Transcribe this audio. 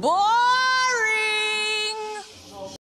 Boy!